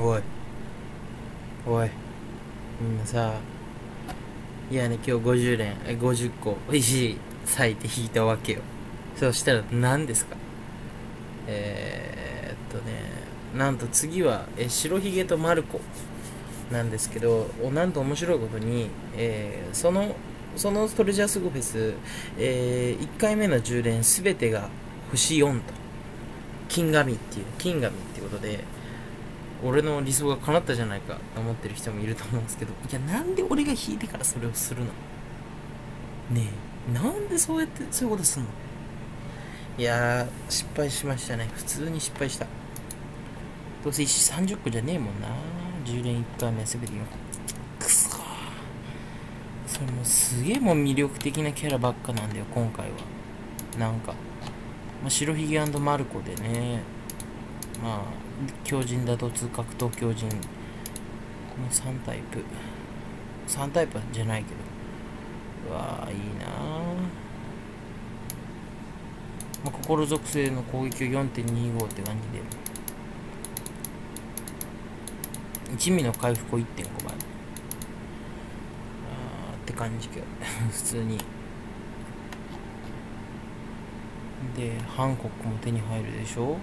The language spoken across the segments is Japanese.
おい。おい。みんなさいやね今日50連え50個石咲いて引いたわけよ。そしたら何ですか？えー、っとねなんと次はえ白ひげとマルコなんですけどなんと面白いことに、えー、そのそのトレジャースゴフェス、えー、1回目の10連全てが星4と。金神っていう金神っていうことで俺の理想が叶ったじゃないかと思ってる人もいると思うんですけどいやなんで俺が引いてからそれをするの？ねえなんでそうやってそういうことすんの？いや失敗しましたね。普通に失敗した。どうせ石30個じゃねえもんな。10連1回目全て4くそそれもすげえもう魅力的なキャラばっかなんだよ今回は。なんか、まあ、白ひげマルコでね。まあ強靭打突格闘強靭。この3タイプ。3タイプじゃないけど。うわあいいなまあ、心属性の攻撃を4.25って感じで。一味の回復を1.5倍。あって感じけど。普通に。でハンコックも手に入るでしょ？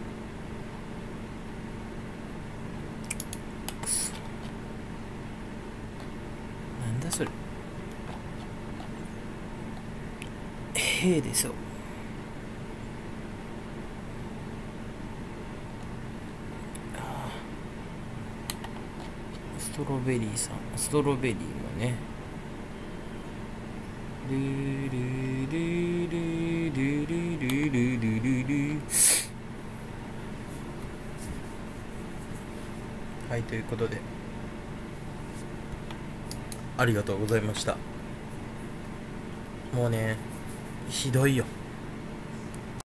それへえでしょ。ストロベリーさん。ストロベリーもね。ルルルルルルルルルルはいということで。ありがとうございました。もうねひどいよ。